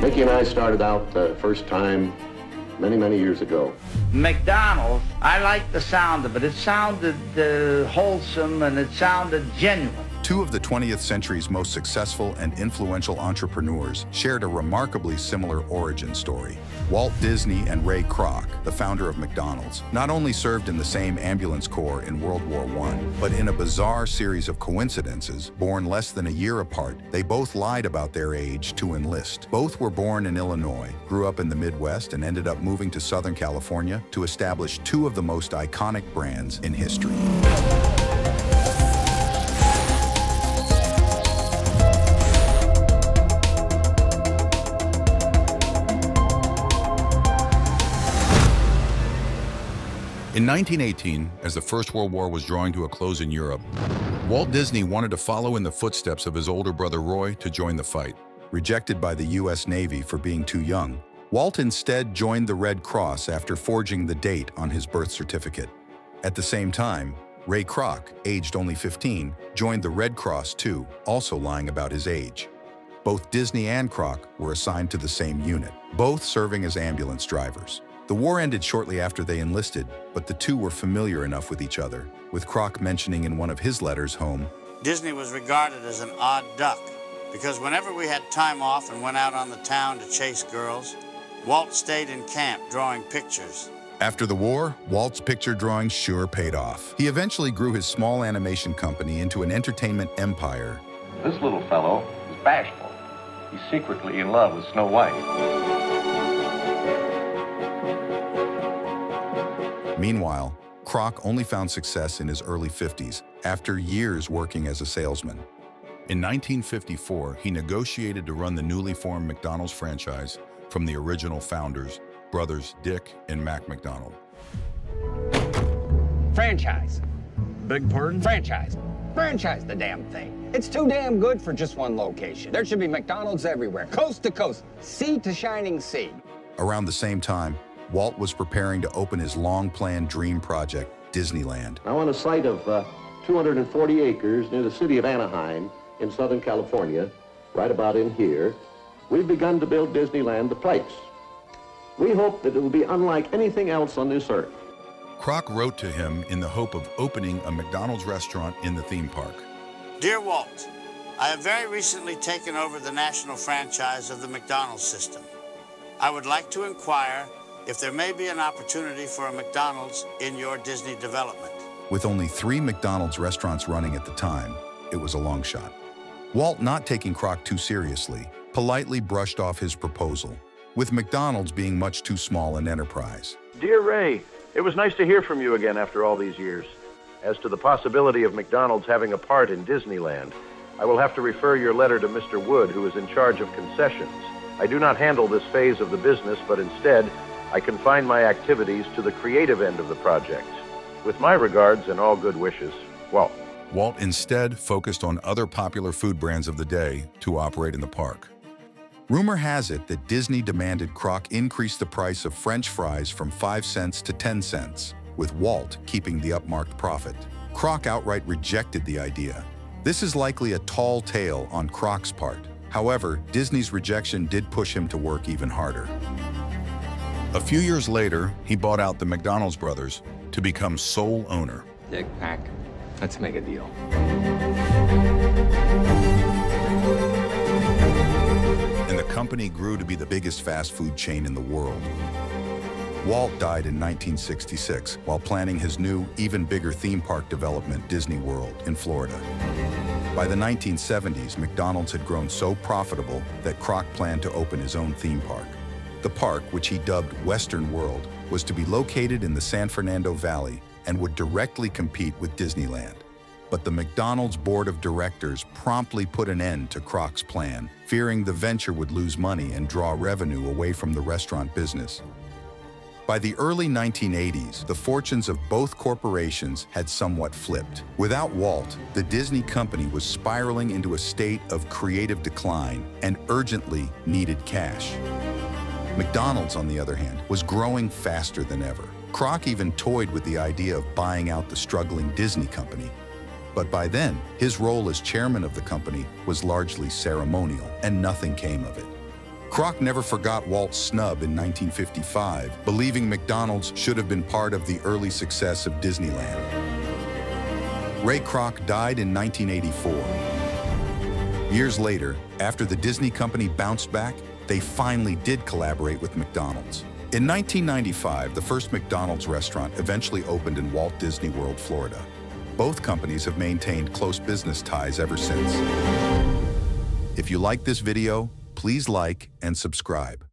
Mickey and I started out the first time many, many years ago. McDonald's, I liked the sound of it. It sounded uh, wholesome and it sounded genuine. Two of the 20th century's most successful and influential entrepreneurs shared a remarkably similar origin story. Walt Disney and Ray Kroc, the founder of McDonald's, not only served in the same ambulance corps in World War I, but in a bizarre series of coincidences, born less than a year apart, they both lied about their age to enlist. Both were born in Illinois, grew up in the Midwest, and ended up moving to Southern California to establish two of the most iconic brands in history. In 1918, as the First World War was drawing to a close in Europe, Walt Disney wanted to follow in the footsteps of his older brother Roy to join the fight. Rejected by the U.S. Navy for being too young, Walt instead joined the Red Cross after forging the date on his birth certificate. At the same time, Ray Kroc, aged only 15, joined the Red Cross too, also lying about his age. Both Disney and Kroc were assigned to the same unit, both serving as ambulance drivers. The war ended shortly after they enlisted, but the two were familiar enough with each other, with Kroc mentioning in one of his letters home, Disney was regarded as an odd duck because whenever we had time off and went out on the town to chase girls, Walt stayed in camp drawing pictures. After the war, Walt's picture drawing sure paid off. He eventually grew his small animation company into an entertainment empire. This little fellow is bashful. He's secretly in love with Snow White. Meanwhile, Kroc only found success in his early 50s, after years working as a salesman. In 1954, he negotiated to run the newly formed McDonald's franchise from the original founders, brothers Dick and Mac McDonald. Franchise. Big pardon? Franchise. Franchise the damn thing. It's too damn good for just one location. There should be McDonald's everywhere, coast to coast, sea to shining sea. Around the same time, Walt was preparing to open his long-planned dream project, Disneyland. Now on a site of uh, 240 acres near the city of Anaheim in Southern California, right about in here, we've begun to build Disneyland the place. We hope that it will be unlike anything else on this earth. Kroc wrote to him in the hope of opening a McDonald's restaurant in the theme park. Dear Walt, I have very recently taken over the national franchise of the McDonald's system. I would like to inquire if there may be an opportunity for a McDonald's in your Disney development. With only three McDonald's restaurants running at the time, it was a long shot. Walt, not taking Kroc too seriously, politely brushed off his proposal, with McDonald's being much too small an enterprise. Dear Ray, it was nice to hear from you again after all these years. As to the possibility of McDonald's having a part in Disneyland, I will have to refer your letter to Mr. Wood, who is in charge of concessions. I do not handle this phase of the business, but instead I confine my activities to the creative end of the project. With my regards and all good wishes, Walt. Walt instead focused on other popular food brands of the day to operate in the park. Rumor has it that Disney demanded Kroc increase the price of French fries from 5 cents to 10 cents, with Walt keeping the upmarked profit. Kroc outright rejected the idea. This is likely a tall tale on Kroc's part. However, Disney's rejection did push him to work even harder. A few years later, he bought out the McDonald's brothers to become sole owner. Dick, Mac, let's make a deal. And the company grew to be the biggest fast food chain in the world. Walt died in 1966 while planning his new, even bigger theme park development, Disney World, in Florida. By the 1970s, McDonald's had grown so profitable that Kroc planned to open his own theme park. The park, which he dubbed Western World, was to be located in the San Fernando Valley and would directly compete with Disneyland. But the McDonald's board of directors promptly put an end to Kroc's plan, fearing the venture would lose money and draw revenue away from the restaurant business. By the early 1980s, the fortunes of both corporations had somewhat flipped. Without Walt, the Disney company was spiraling into a state of creative decline and urgently needed cash. McDonald's, on the other hand, was growing faster than ever. Kroc even toyed with the idea of buying out the struggling Disney company. But by then, his role as chairman of the company was largely ceremonial, and nothing came of it. Kroc never forgot Walt's snub in 1955, believing McDonald's should have been part of the early success of Disneyland. Ray Kroc died in 1984. Years later, after the Disney company bounced back, they finally did collaborate with McDonald's. In 1995, the first McDonald's restaurant eventually opened in Walt Disney World, Florida. Both companies have maintained close business ties ever since. If you like this video, please like and subscribe.